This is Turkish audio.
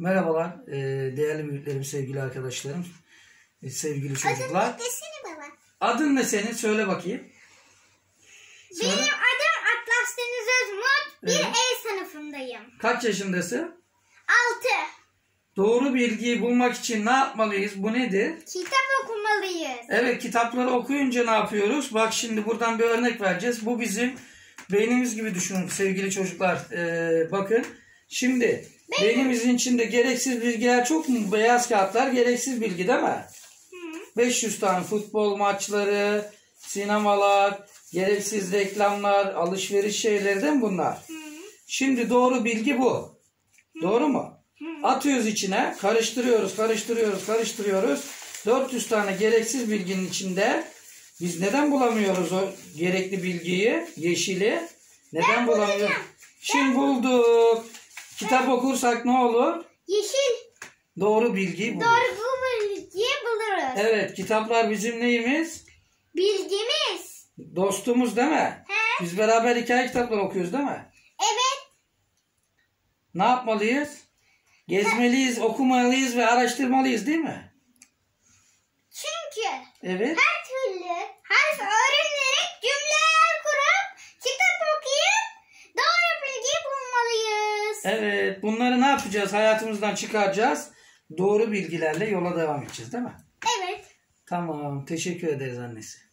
Merhabalar e, değerli büyüklerim, sevgili arkadaşlarım, e, sevgili çocuklar. Adını desene baba. Adın ne senin? Söyle bakayım. Söyle. Benim adım Atlas Deniz Özmut. Bir Evet. E sınıfındayım. Kaç yaşındasın? Altı. Doğru bilgiyi bulmak için ne yapmalıyız? Bu nedir? Kitap okumalıyız. Evet kitapları okuyunca ne yapıyoruz? Bak şimdi buradan bir örnek vereceğiz. Bu bizim beynimiz gibi düşünün sevgili çocuklar. Ee, bakın şimdi beynimizin içinde gereksiz bilgiler çok mu? Beyaz kağıtlar gereksiz bilgi değil mi? 500 tane futbol maçları, sinemalar, gereksiz reklamlar, alışveriş şeyleri değil mi bunlar? Şimdi doğru bilgi bu. Doğru mu? Atıyoruz içine, karıştırıyoruz, karıştırıyoruz, karıştırıyoruz. 400 tane gereksiz bilginin içinde biz neden bulamıyoruz o gerekli bilgiyi, yeşili? Neden bulamıyoruz? Şimdi bulduk. Kitap okursak ne olur? Yeşil. Doğru bilgiyi buluruz. Doğru bu bilgiyi buluruz. Evet, kitaplar bizim neyimiz? Bilgimiz. Dostumuz değil mi? He. Biz beraber hikaye kitapları okuyoruz değil mi? Evet. Ne yapmalıyız? Gezmeliyiz, okumalıyız ve araştırmalıyız değil mi? Çünkü Evet. her Evet. Bunları ne yapacağız? Hayatımızdan çıkaracağız. Doğru bilgilerle yola devam edeceğiz değil mi? Evet. Tamam. Teşekkür ederiz annesi.